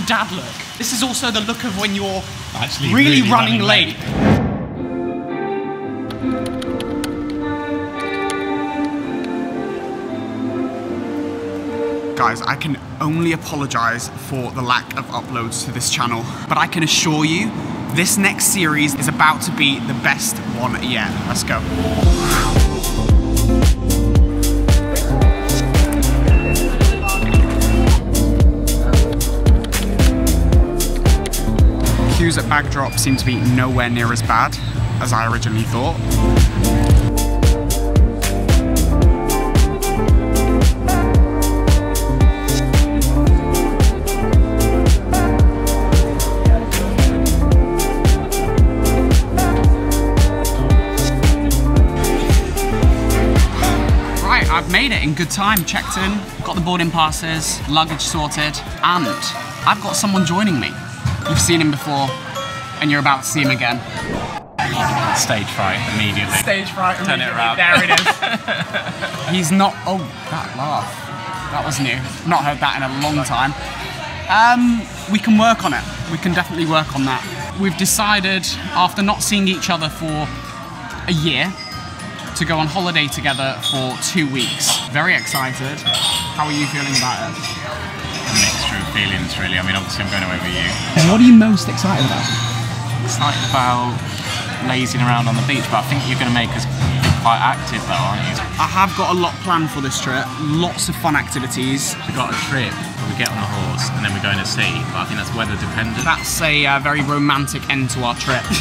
the dad look. This is also the look of when you're Actually, really, really running, running late. late. Guys, I can only apologize for the lack of uploads to this channel, but I can assure you, this next series is about to be the best one yet. Let's go. Queues at Bagdrop seem to be nowhere near as bad as I originally thought. Right, I've made it in good time. Checked in, got the boarding passes, luggage sorted, and I've got someone joining me. You've seen him before, and you're about to see him again. Stage fright immediately. Stage fright. Turn it around. There it is. He's not. Oh, that laugh. That was new. Not heard that in a long time. Um, we can work on it. We can definitely work on that. We've decided, after not seeing each other for a year, to go on holiday together for two weeks. Very excited. How are you feeling about it? A mixture of feelings, really. I mean, obviously, I'm going away with you. And what are you most excited about? Excited about lazing around on the beach, but I think you're going to make us quite active, though, aren't you? I have got a lot planned for this trip. Lots of fun activities. We've got a trip where we get on a horse and then we're going to sea, but I think that's weather dependent. That's a uh, very romantic end to our trip.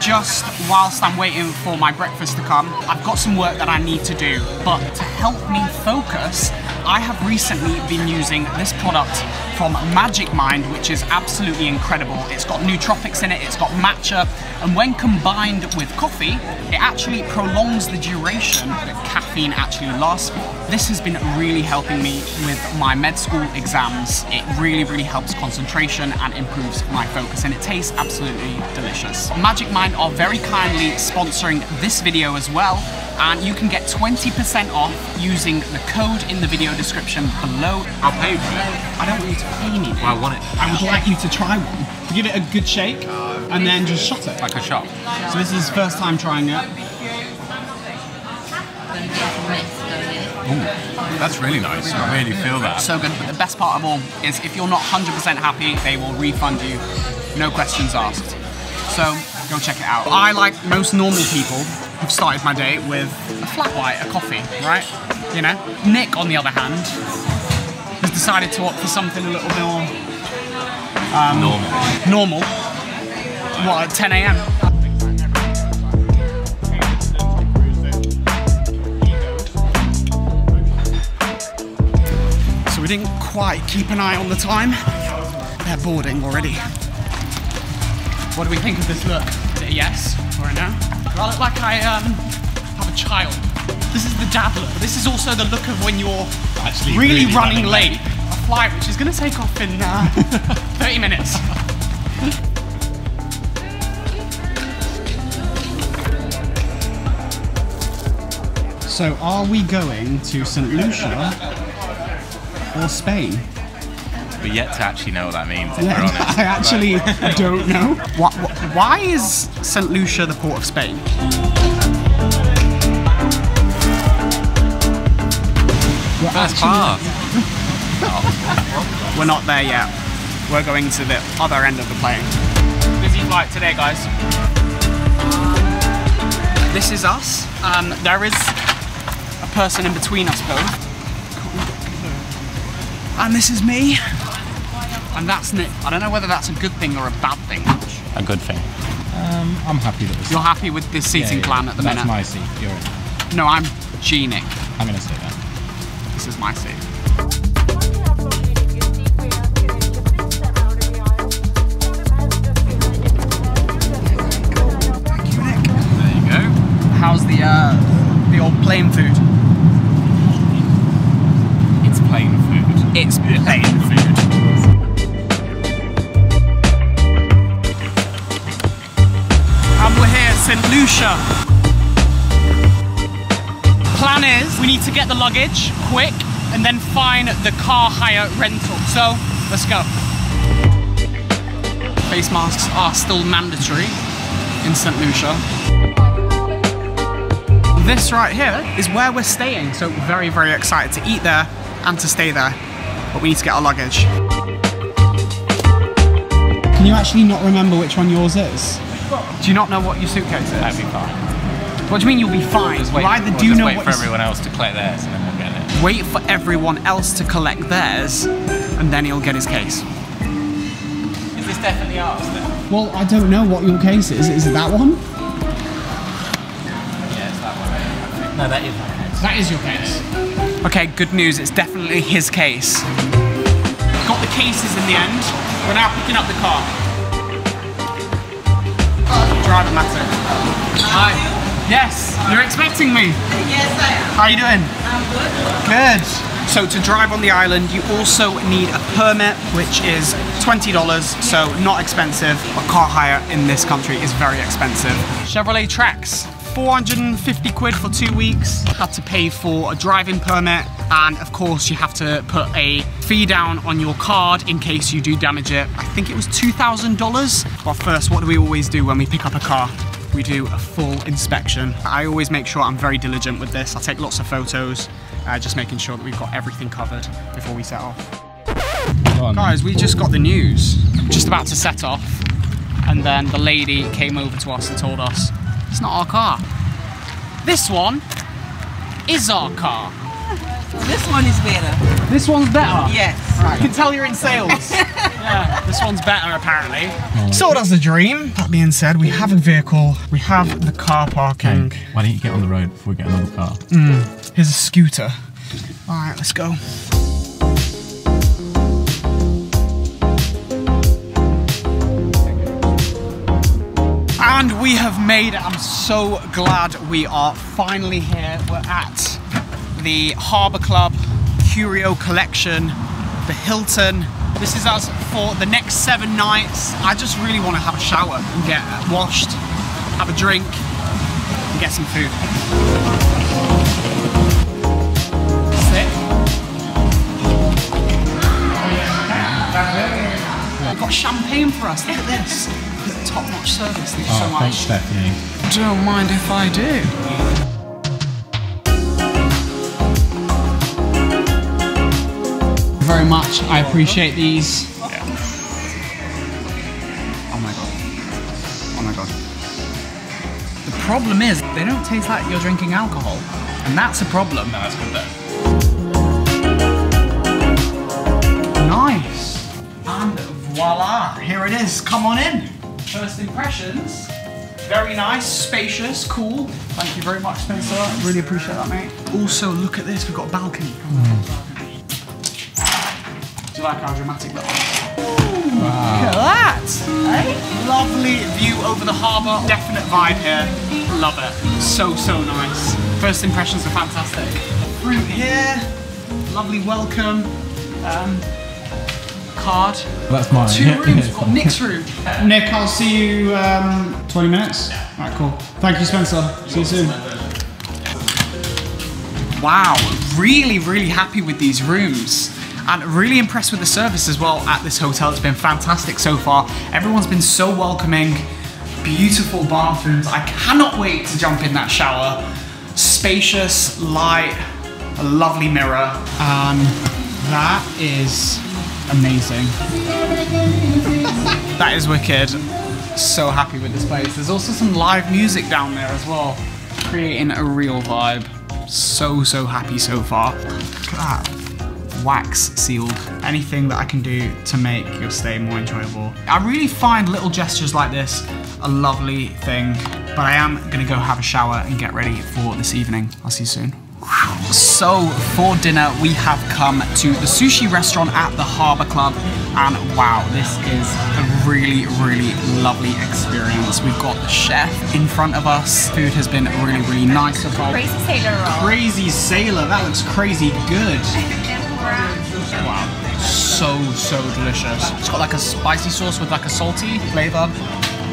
Just whilst I'm waiting for my breakfast to come, I've got some work that I need to do. But to help me focus, I have recently been using this product from Magic Mind, which is absolutely incredible. It's got nootropics in it, it's got matcha, and when combined with coffee, it actually prolongs the duration that caffeine actually lasts for. This has been really helping me with my med school exams. It really, really helps concentration and improves my focus, and it tastes absolutely delicious. Magic Mind are very kindly sponsoring this video as well, and you can get 20% off using the code in the video description below. I'll pay for it. I don't want you to pay me. Well, I want it. I would like you to try one. Give it a good shake and then just shot it. Like a shot. So this is first time trying it. Ooh, That's really nice. I really feel that. So good. But the best part of all is if you're not 100% happy, they will refund you. No questions asked. So go check it out. I, like most normal people, have started my day with a flat white, a coffee, right? You know? Nick, on the other hand, has decided to opt for something a little more um, Normal. normal. What, at 10 a.m.? So we didn't quite keep an eye on the time. They're boarding already. What do we think of this look? Is it a yes or a no? I look like I um, have a child? This is the dad look. This is also the look of when you're Actually, really, really running, running late. late. A flight which is going to take off in uh, 30 minutes. So, are we going to St. Lucia or Spain? But yet to actually know what that means, if we're honest. I actually don't know. Why, why is St. Lucia the port of Spain? We're First actually- class. We're not there yet. We're going to the other end of the plane. Busy flight today, guys. This is us. Um, there is a person in between us both. And this is me. And that's Nick. I don't know whether that's a good thing or a bad thing. A good thing. Um, I'm happy that this. You're happy with this seating Yeah, yeah, plan at the That's minute? my seat. You're in. No, I'm G Nick. I'm gonna say that. This is my seat. Thank you, Nick. There you go. How's the uh, the old plane food? It's plain It's plain food. And we're here St. Lucia. Plan is we need to get the luggage quick and then find the car hire rental. So let's go. Face masks are still mandatory in St. Lucia. This right here is where we're staying, so very, very excited to eat there and to stay there. But we need to get our luggage. Can you actually not remember which one yours is? Do you not know what your suitcase is? That'd be fine. What do you mean you'll be fine? Just wait, you either we'll do just know wait what for everyone else to collect theirs and then we'll get it. wait for everyone else to collect theirs, and then he'll get his case. Is this definitely ours then? Well, I don't know what your case is. Is it that one? Yeah, it's that one. No, that is my case. That is your case. Okay, good news. It's definitely his case. The cases in the end. We're now picking up the car. Driver matter. Hi. Yes, you're expecting me. Yes, I am. How are you doing? I'm good. Good. So to drive on the island, you also need a permit, which is $20, so not expensive, but car hire in this country is very expensive. Chevrolet Trax, 450 quid for two weeks. Had to pay for a driving permit, and of course you have to put a fee down on your card in case you do damage it. I think it was $2,000. But first, what do we always do when we pick up a car? we do a full inspection. I always make sure I'm very diligent with this. I take lots of photos, uh, just making sure that we've got everything covered before we set off. Guys, we just got the news. Just about to set off, and then the lady came over to us and told us it's not our car. This one is our car. This one is better. This one's better. Yes. I can tell you're in sales. yeah, this one's better apparently. Oh. So does the dream. That being said, we have a vehicle. We have the car parking. Why don't you get on the road before we get another car? Hmm. Here's a scooter. All right, let's go. And we have made it. I'm so glad we are finally here. We're at the Harbour Club Curio Collection, the Hilton. This is us for the next seven nights. I just really want to have a shower and get washed, have a drink, and get some food. I've got champagne for us. Look at this. Top-notch service. Thank you oh, so Oh, much. thanks, Stephanie. Don't mind if I do. Very much. I appreciate these. Oh my god. Oh my god. The problem is, they don't taste like you're drinking alcohol. And that's a problem. No, that's good though. Nice. And voila, here it is. Come on in. First impressions. Very nice, spacious, cool. Thank you very much, Spencer. Really appreciate that, mate. Also, look at this. We've got a balcony. On. Do you like our dramatic look? Look at that. Lovely view over the harbour. Definite vibe here. Love it. So, so nice. First impressions are fantastic. Fruit here. Lovely welcome. Um, card. That's mine. Two rooms. We've got Nick's room. Nick, I'll see you um, 20 minutes. Yeah. Alright, cool. Thank you, Spencer. See you soon. Wow, really, really happy with these rooms. And really impressed with the service as well at this hotel. It's been fantastic so far. Everyone's been so welcoming. Beautiful bathrooms. I cannot wait to jump in that shower. Spacious, light, a lovely mirror. And that is amazing. That is wicked. So happy with this place. There's also some live music down there as well, creating a real vibe. So, so happy so far. Look at that. Wax sealed. Anything that I can do to make your stay more enjoyable. I really find little gestures like this a lovely thing, but I am gonna go have a shower and get ready for this evening. I'll see you soon. So for dinner, we have come to the sushi restaurant at the Harbour Club, and wow, this is a really, really lovely experience. We've got the chef in front of us. Food has been really, really nice so far. Crazy Sailor Roll. Crazy Sailor, that looks crazy good. Wow, so, so delicious. It's got like a spicy sauce with like a salty flavour.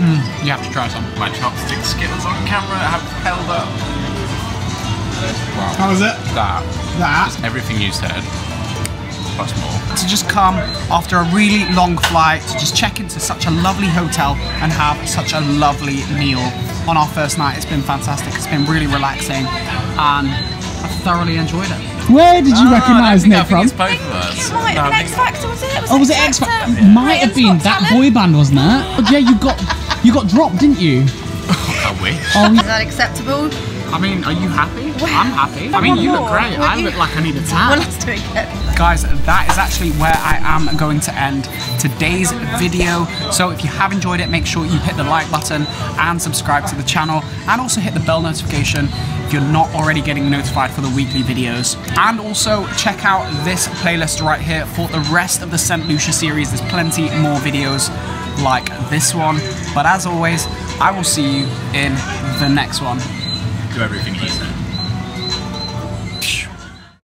Mm, you have to try some. My chopstick skills on camera have held up. How was it? That, That. everything you said, plus more. to just come after a really long flight to just check into such a lovely hotel and have such a lovely meal on our first night. It's been fantastic. It's been really relaxing and I thoroughly enjoyed it. Where did you Ah, recognise I don't think- Nick I think from? it's both of us. It might No, have been X Factor, was it? Oh, was it X Factor? Might have been that boy band, wasn't it? Oh, yeah, you got you got dropped, didn't you? I wish. Oh, Is that acceptable? I mean, are you happy? I'm happy. I mean, you look more. great. I look like I need a Well, tan. let's do it again. Guys, that is actually where I am going to end today's video. So if you have enjoyed it, make sure you hit the like button and subscribe to the channel and also hit the bell notification if you're not already getting notified for the weekly videos. And also check out this playlist right here for the rest of the St. Lucia series. There's plenty more videos like this one. But as always, I will see you in the next one do everything he said.